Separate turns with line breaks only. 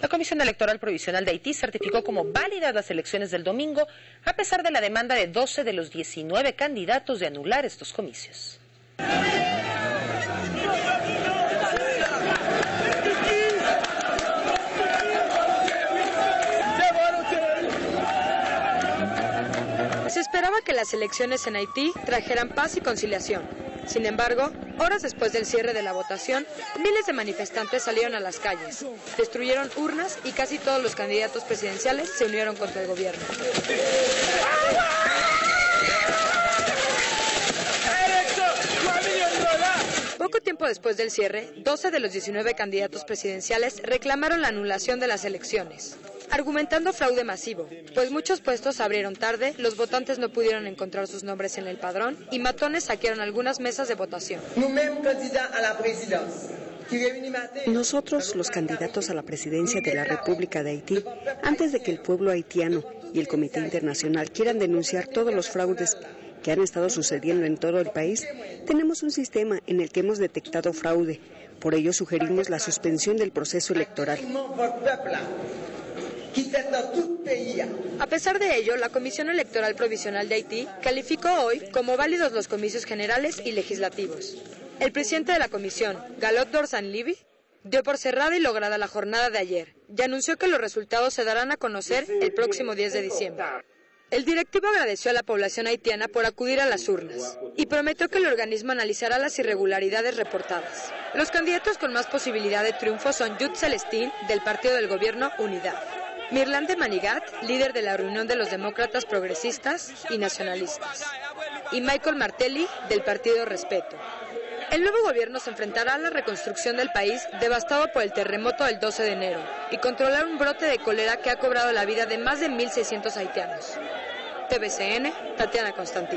La Comisión Electoral Provisional de Haití certificó como válidas las elecciones del domingo, a pesar de la demanda de 12 de los 19 candidatos de anular estos comicios.
Se esperaba que las elecciones en Haití trajeran paz y conciliación. Sin embargo, horas después del cierre de la votación, miles de manifestantes salieron a las calles, destruyeron urnas y casi todos los candidatos presidenciales se unieron contra el gobierno. Poco tiempo después del cierre, 12 de los 19 candidatos presidenciales reclamaron la anulación de las elecciones argumentando fraude masivo, pues muchos puestos se abrieron tarde, los votantes no pudieron encontrar sus nombres en el padrón y matones saquearon algunas mesas de votación.
Nosotros, los candidatos a la presidencia de la República de Haití, antes de que el pueblo haitiano y el Comité Internacional quieran denunciar todos los fraudes que han estado sucediendo en todo el país, tenemos un sistema en el que hemos detectado fraude. Por ello sugerimos la suspensión del proceso electoral.
A pesar de ello, la Comisión Electoral Provisional de Haití calificó hoy como válidos los comicios generales y legislativos. El presidente de la comisión, Galot Dorsan Livi, dio por cerrada y lograda la jornada de ayer y anunció que los resultados se darán a conocer el próximo 10 de diciembre. El directivo agradeció a la población haitiana por acudir a las urnas y prometió que el organismo analizará las irregularidades reportadas. Los candidatos con más posibilidad de triunfo son Jude Celestín, del partido del gobierno Unidad, Mirlande Manigat, líder de la Reunión de los Demócratas Progresistas y Nacionalistas, y Michael Martelli, del Partido Respeto. El nuevo gobierno se enfrentará a la reconstrucción del país devastado por el terremoto del 12 de enero y controlar un brote de cólera que ha cobrado la vida de más de 1.600 haitianos. TVCN, Tatiana Constantino.